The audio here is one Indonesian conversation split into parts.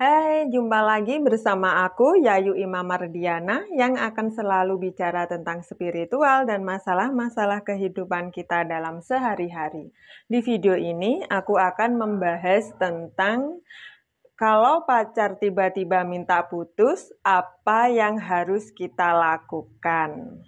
Hai, jumpa lagi bersama aku Yayu Imam Mardiana yang akan selalu bicara tentang spiritual dan masalah-masalah kehidupan kita dalam sehari-hari. Di video ini aku akan membahas tentang kalau pacar tiba-tiba minta putus, apa yang harus kita lakukan?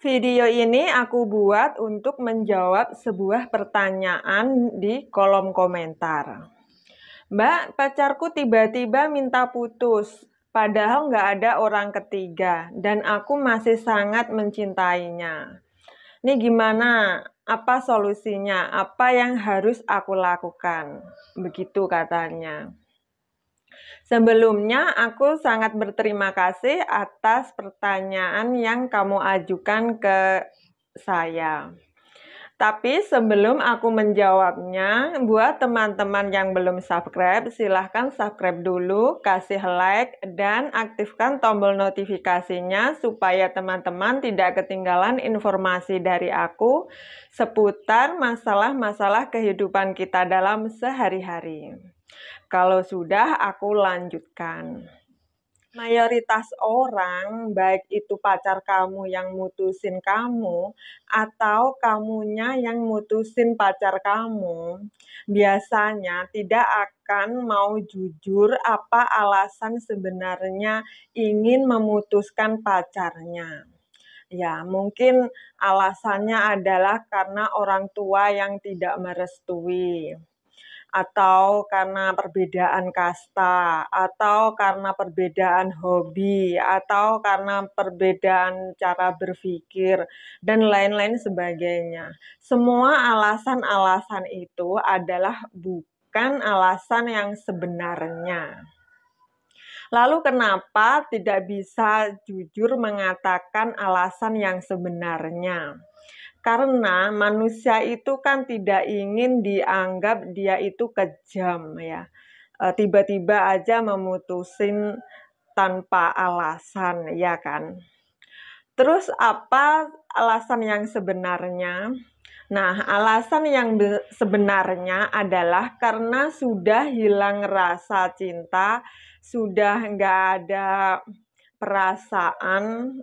Video ini aku buat untuk menjawab sebuah pertanyaan di kolom komentar. Mbak, pacarku tiba-tiba minta putus, padahal nggak ada orang ketiga, dan aku masih sangat mencintainya. Ini gimana? Apa solusinya? Apa yang harus aku lakukan? Begitu katanya. Sebelumnya, aku sangat berterima kasih atas pertanyaan yang kamu ajukan ke saya. Tapi sebelum aku menjawabnya, buat teman-teman yang belum subscribe, silahkan subscribe dulu, kasih like, dan aktifkan tombol notifikasinya supaya teman-teman tidak ketinggalan informasi dari aku seputar masalah-masalah kehidupan kita dalam sehari-hari. Kalau sudah, aku lanjutkan. Mayoritas orang, baik itu pacar kamu yang mutusin kamu atau kamunya yang mutusin pacar kamu, biasanya tidak akan mau jujur apa alasan sebenarnya ingin memutuskan pacarnya. Ya, mungkin alasannya adalah karena orang tua yang tidak merestui atau karena perbedaan kasta, atau karena perbedaan hobi, atau karena perbedaan cara berpikir, dan lain-lain sebagainya. Semua alasan-alasan itu adalah bukan alasan yang sebenarnya. Lalu, kenapa tidak bisa jujur mengatakan alasan yang sebenarnya? Karena manusia itu kan tidak ingin dianggap dia itu kejam ya. E, tiba-tiba aja memutusin tanpa alasan ya kan. Terus apa alasan yang sebenarnya? Nah, alasan yang sebenarnya adalah karena sudah hilang rasa cinta, sudah nggak ada perasaan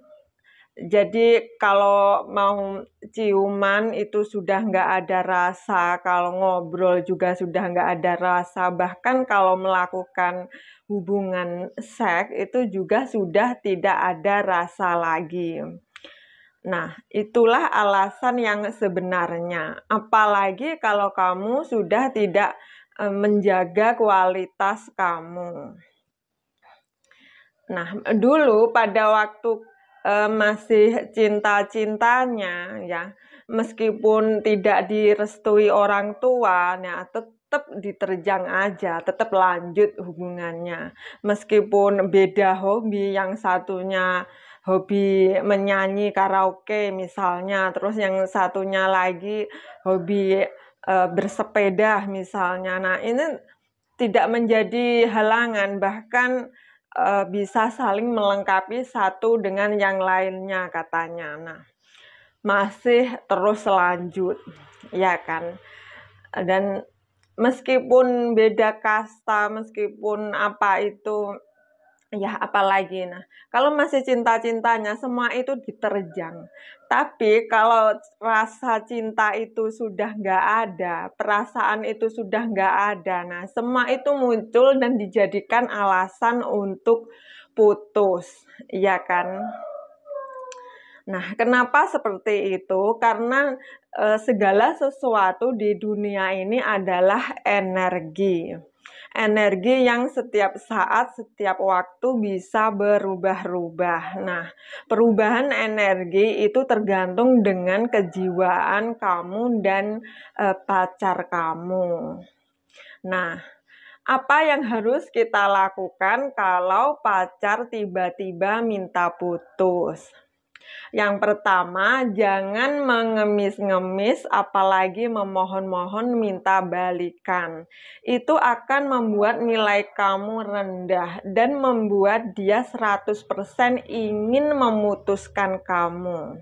jadi kalau mau ciuman itu sudah nggak ada rasa, kalau ngobrol juga sudah nggak ada rasa, bahkan kalau melakukan hubungan seks itu juga sudah tidak ada rasa lagi. Nah, itulah alasan yang sebenarnya. Apalagi kalau kamu sudah tidak eh, menjaga kualitas kamu. Nah, dulu pada waktu uh, masih cinta-cintanya ya. Meskipun tidak direstui orang tua ya tetap diterjang aja tetap lanjut hubungannya. Meskipun beda hobi yang satunya hobi menyanyi karaoke misalnya terus yang satunya lagi hobi uh, bersepeda misalnya. Nah ini tidak menjadi halangan bahkan uh, bisa saling melengkapi satu dengan yang lainnya katanya. Nah, masih terus lanjut, ya kan? Dan meskipun beda kasta, meskipun apa itu Ya, apalagi nah, kalau masih cinta-cintanya semua itu diterjang. Tapi kalau rasa cinta itu sudah nggak ada, perasaan itu sudah nggak ada, nah semua itu muncul dan dijadikan alasan untuk putus, ya kan? Nah, kenapa seperti itu? Karena e, segala sesuatu di dunia ini adalah energi energi yang setiap saat, setiap waktu bisa berubah-ubah. Nah, perubahan energi itu tergantung dengan kejiwaan kamu dan e, pacar kamu. Nah, apa yang harus kita lakukan kalau pacar tiba-tiba minta putus? Yang pertama, jangan mengemis-ngemis apalagi memohon-mohon minta balikan. Itu akan membuat nilai kamu rendah dan membuat dia 100% ingin memutuskan kamu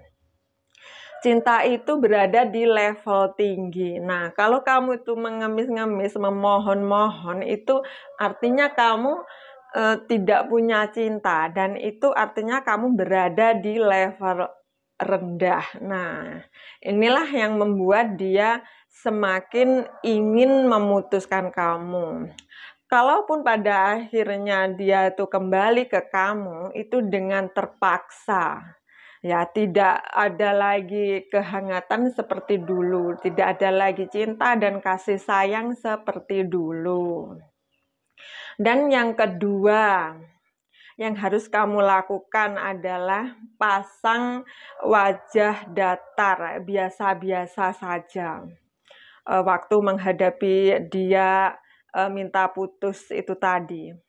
cinta itu berada di level tinggi. Nah, kalau kamu itu mengemis-ngemis, memohon-mohon, itu artinya kamu e, tidak punya cinta, dan itu artinya kamu berada di level rendah. Nah, inilah yang membuat dia semakin ingin memutuskan kamu. Kalaupun pada akhirnya dia itu kembali ke kamu, itu dengan terpaksa Ya, tidak ada lagi kehangatan seperti dulu, tidak ada lagi cinta dan kasih sayang seperti dulu. Dan yang kedua, yang harus kamu lakukan adalah pasang wajah datar, biasa-biasa saja. Eh, waktu menghadapi dia eh, minta putus itu tadi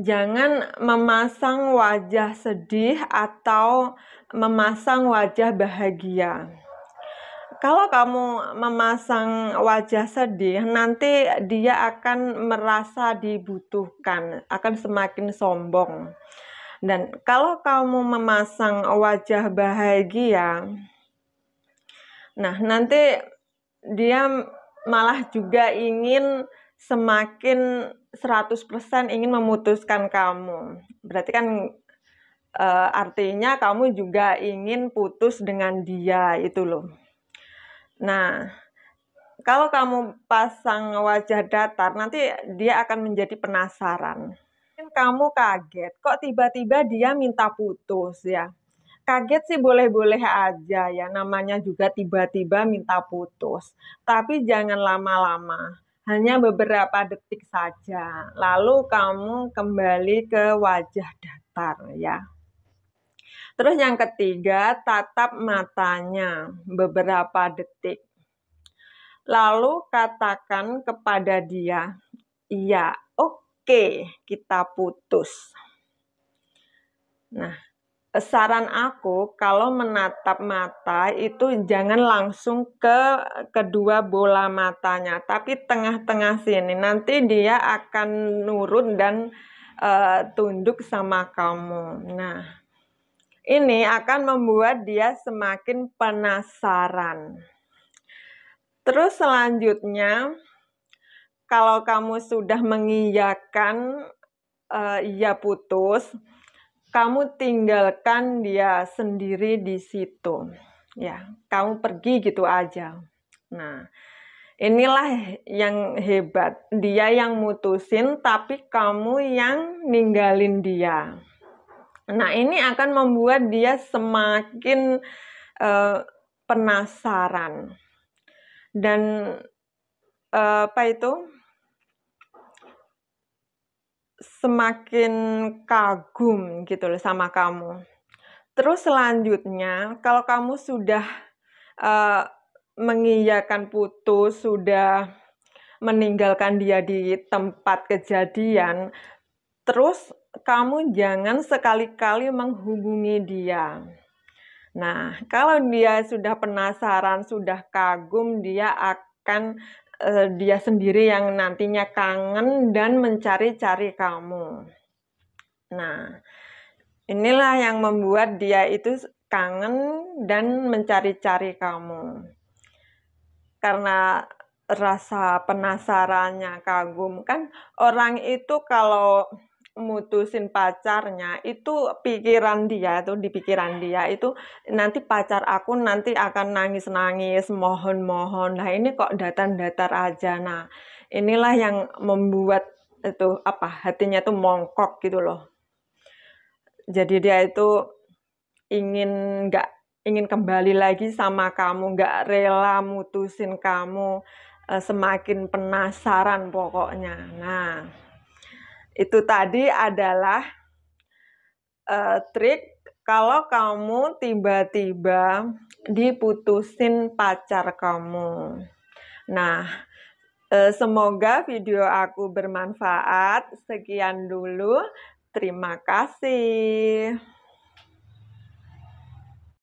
jangan memasang wajah sedih atau memasang wajah bahagia. Kalau kamu memasang wajah sedih, nanti dia akan merasa dibutuhkan, akan semakin sombong. Dan kalau kamu memasang wajah bahagia, nah nanti dia malah juga ingin semakin 100% ingin memutuskan kamu. Berarti kan e, artinya kamu juga ingin putus dengan dia itu loh. Nah, kalau kamu pasang wajah datar, nanti dia akan menjadi penasaran. Kamu kaget, kok tiba-tiba dia minta putus ya? Kaget sih boleh-boleh aja ya, namanya juga tiba-tiba minta putus. Tapi jangan lama-lama hanya beberapa detik saja. Lalu kamu kembali ke wajah datar ya. Terus yang ketiga, tatap matanya beberapa detik. Lalu katakan kepada dia, "Iya, oke, kita putus." Nah, saran aku kalau menatap mata itu jangan langsung ke kedua bola matanya, tapi tengah-tengah sini. Nanti dia akan nurut dan uh, tunduk sama kamu. Nah, ini akan membuat dia semakin penasaran. Terus selanjutnya, kalau kamu sudah mengiyakan uh, ia putus, kamu tinggalkan dia sendiri di situ. Ya, kamu pergi gitu aja. Nah, inilah yang hebat. Dia yang mutusin tapi kamu yang ninggalin dia. Nah, ini akan membuat dia semakin uh, penasaran. Dan uh, apa itu? semakin kagum gitu loh sama kamu. Terus selanjutnya, kalau kamu sudah uh, mengiyakan putus, sudah meninggalkan dia di tempat kejadian, terus kamu jangan sekali-kali menghubungi dia. Nah, kalau dia sudah penasaran, sudah kagum, dia akan uh, dia sendiri yang nantinya kangen dan mencari-cari kamu. Nah, inilah yang membuat dia itu kangen dan mencari-cari kamu. Karena rasa penasarannya, kagum kan orang itu kalau mutusin pacarnya itu pikiran dia itu di pikiran dia itu nanti pacar aku nanti akan nangis-nangis mohon-mohon nah ini kok datar-datar aja nah inilah yang membuat itu apa hatinya tuh mongkok gitu loh. Jadi dia itu ingin nggak ingin kembali lagi sama kamu nggak rela mutusin kamu eh, semakin penasaran pokoknya. Nah itu tadi adalah uh, trik kalau kamu tiba-tiba diputusin pacar kamu. Nah, uh, semoga video aku bermanfaat. Sekian dulu. Terima kasih.